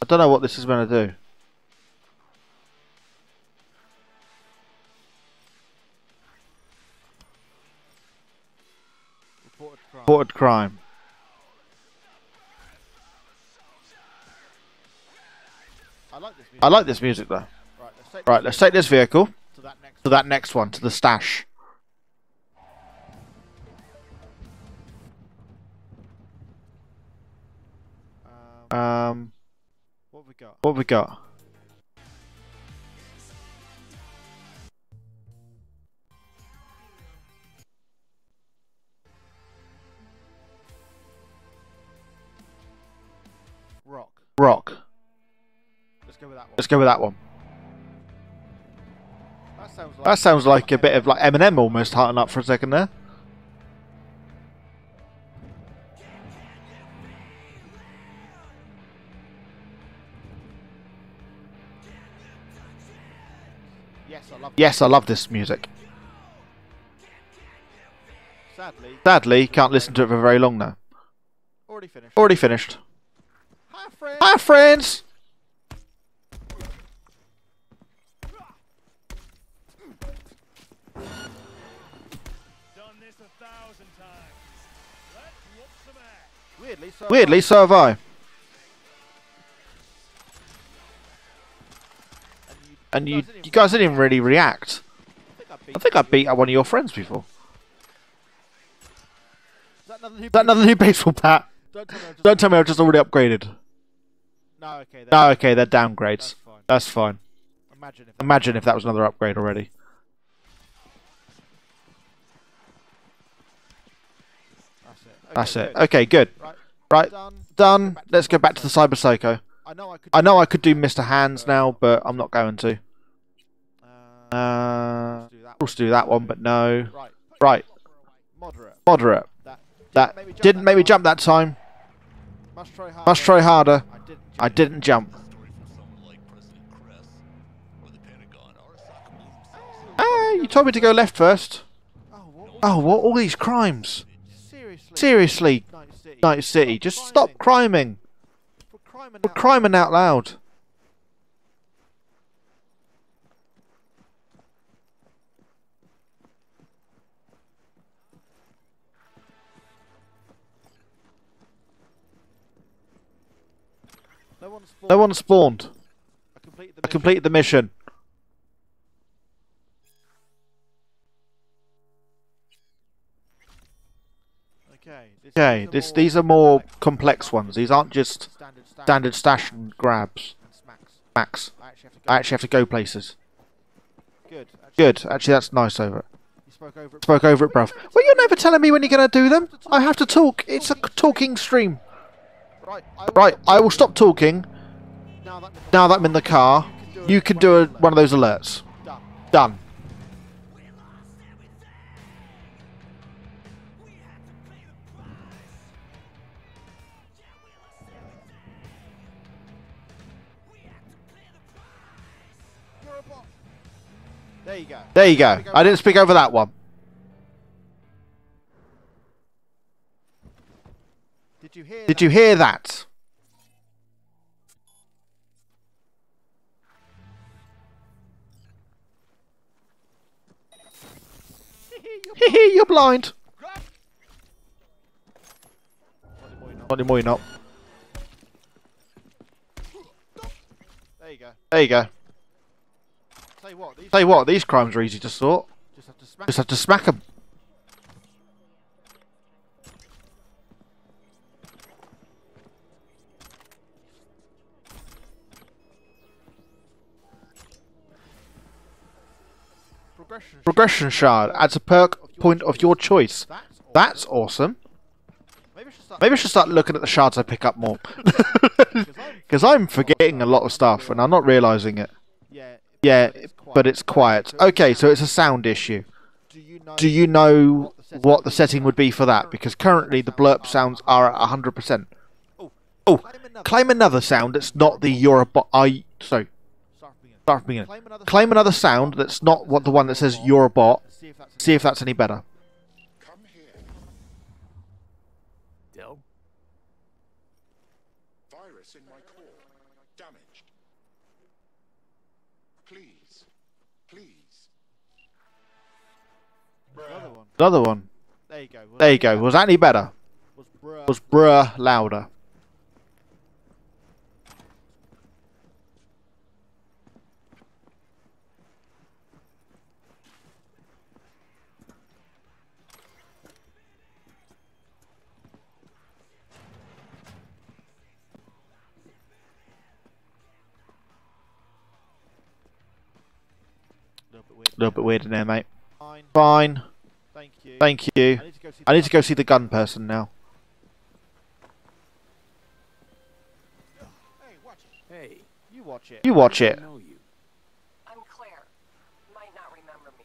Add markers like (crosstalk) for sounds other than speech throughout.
I don't know what this is going to do. Reported crime. I like this music. I like this music though. Right, let's take Right, let's take this vehicle to that next. to that next one, to the stash. Um, Um, what have we got? what we got? Rock. Rock. Let's go with that one. Let's go with that one. That sounds like. That sounds like a bit of like Eminem almost hearting up for a second there. Yes, I love. Yes, I love this music. Sadly, Sadly, can't listen to it for very long now. already finished. Already finished. Hi, friend. Hi, friends! Done this a thousand times. Let's whoop some ass. Weirdly, so. Weirdly, so have I. And you, you, guys didn't even really react. I think I beat. I think I beat one of your friends before. Is that another new? Is that another new baseball bat? Don't tell me. I just Don't tell me I've just already upgraded. No, okay. Then. No, okay, they're downgrades. That's fine. That's fine. Imagine if. Imagine if that was another upgrade already. That's it. That's Okay, it. good. Okay, good. Right. Right, Done. done. Let's go back to the Cyber Psycho. I know I could. I know I could do Mr. Hands now, but I'm not going to. Uh, Uh, let's do that. do that one, but no. Right. Right, Moderate. moderate. That. That make jump didn't that make me jump that time. Must try harder. Must try harder. I didn't. Jump. story from someone like President Kress or the Pentagon, Arasaka believes himself. Ah, you told me to go left first. Oh, what? Oh, what? All these crimes. Seriously. Seriously, Night City. Night City, just stop criming. For crime and We're criming out loud. No one spawned. No one spawned. I completed the mission. Okay. This, these are more complex ones. These aren't just standard stash and grabs. Max. I actually have to go. I actually have to go places. Good. Actually, Good. Actually, that's nice over it. Spoke over it. Bruv. Well, you're never telling me when you're going to do them. I have to talk. It's a talking stream. Right. I will Right, stop I will stop talking. Now that Now that I'm in the car, you can do a, one of those alerts. Done. There you go. There you go. I didn't speak over that one. Did you hear? Did you hear that? Hehe, (laughs) you're blind. Not (laughs) anymore, you're not. There you go. There you go. Tell you what. These Tell you what, these crimes are easy to sort. just have to smack. Just have to smack them. progression. Progression shard adds a perk point of your choice. That's. That's awesome. Maybe I should start. Maybe I should start looking at the shards I pick up more. (laughs) Because (laughs) I'm forgetting a lot of stuff and I'm not realising it. Yeah. Yeah, but it's quiet. but it's quiet. Okay, so it's a sound issue. Do you know? Do you know what the setting would be for that? Because currently the blurp sounds are at 100%. Oh. Oh, Claim another. claim another sound that's not the Eurobot. I sorry, Start from the beginning. start from the beginning. Claim another. Sound that's not what the one that says Eurobot. See if that's. See if that's any better. Come here. Dell? Virus in my core. damaged. Please, please. Another one. Another one. There you go. Was There you go. any Was that any better? better? Was bruh. Was bruh louder? A little bit weird. A little bit weird in there, mate. Fine. Fine. Thank you. Thank you. I need to go see. I need to go see the gun person now. Hey, watch it. Hey, You watch it. You watch it. I know you. I'm Claire. You might not remember me.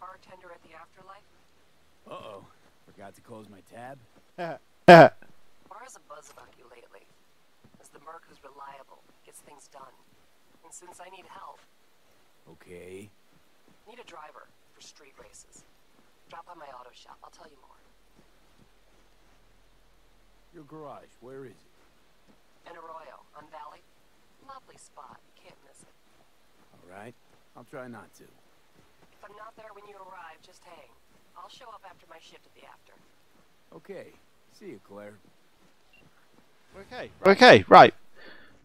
Bartender at the Afterlife. Uh-oh. Forgot to close my tab? (laughs) Bar has a buzz about you lately. As the merc who's reliable, gets things done. And since I need help, Okay. Need a driver for street races. Drop by my auto shop. I'll tell you more. Your garage, where is it? In Arroyo, on Valley. Lovely spot. You can't miss it. All right. I'll try not to. If I'm not there when you arrive, just hang. I'll show up after my shift at the after. Okay. See you, Claire. Okay. Okay, right.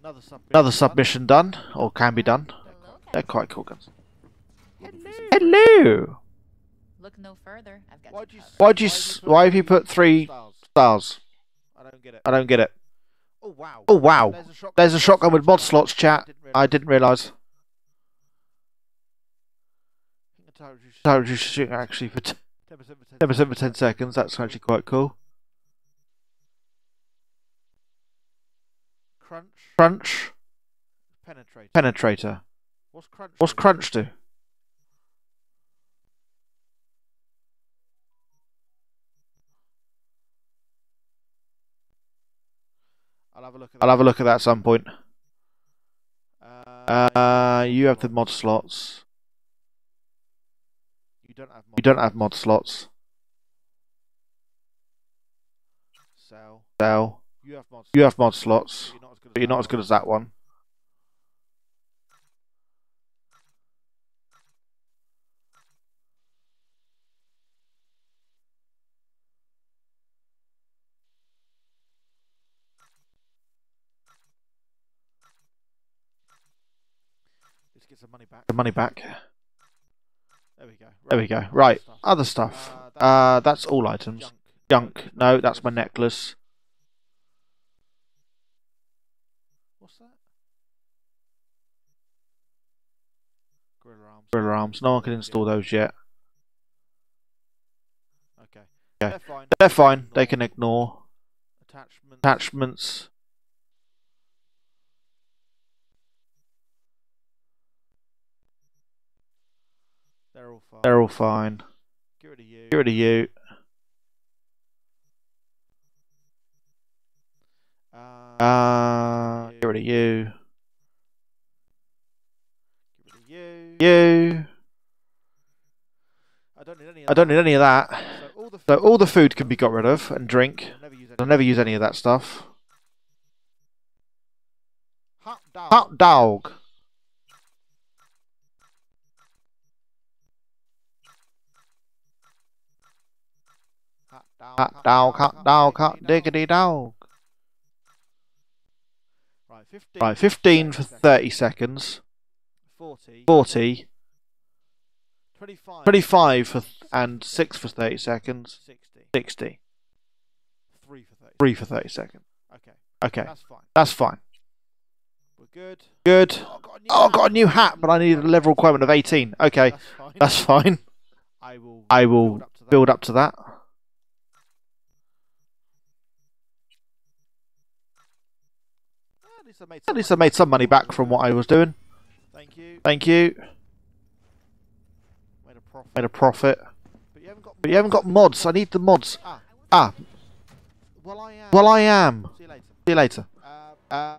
Another submission. Another submission done, or can be done. Hello, They're quite cool guns. Hello. Hello. Look no further. I've got Why'd you you? covered. Why'd you why have you put three- stars? Stars. I don't get it. I don't get it. Oh wow. Oh wow. There's a shotgun, There's a shotgun with mod slots, chat. Didn't I didn't realise. realise. I was just shooting actually for t- 10% for 10 10% 10 seconds. That's actually quite cool. Crunch. Crunch. Penetrator. Penetrator. What's crunch? What's crunch do? I'll have a look at that. I'll have a look at that at some point. Uh, Uh, you have the mod slots. You don't have. You don't have mod slots. Sell. Sell. You have mods. You have mod slots, You're not as good as that one. Good as that one. Let's get some money back. The money back. There we go. There we go. Right. Other stuff. Uh, Uh, that's all items. junk. Junk. No, that's my necklace. What's that? Gorilla arms. Gorilla arms. No one can install those yet. Okay. Okay. They're fine. They're fine. They can ignore. Attachments. Attachments. They're all fine. All fine. Get rid of you. Get rid of you. Uh, Uh, get rid of you. Get rid of you. You. I don't need any of I don't need any of that. So all the So food all the food can be got rid of and drink. I'll never use any. I'll never use any of that stuff. Hot dog. Hot dog. Hot dog. Hot dog. Hot diggity dog. Right, 15. Right, 15 for 30 seconds. 40. 40. 25. 25 for and 6 for 30 seconds. 60. 60. 3 for 30. 3 for 30 seconds. Okay. Okay, That's fine. that's fine. We're good. Good. Oh, got a new I've hat. got a new hat, but I need a level requirement of 18. Okay, That's fine. that's fine. I will. I will build up to that. build up to that. At least I made At least I made some money back from what I was doing. Thank you. Thank you. Made a profit. Made a profit. But you haven't got. But you haven't got mods. I need the mods. Ah. Ah, Well, I am. well, I am. See you later. See you later. Uh, uh,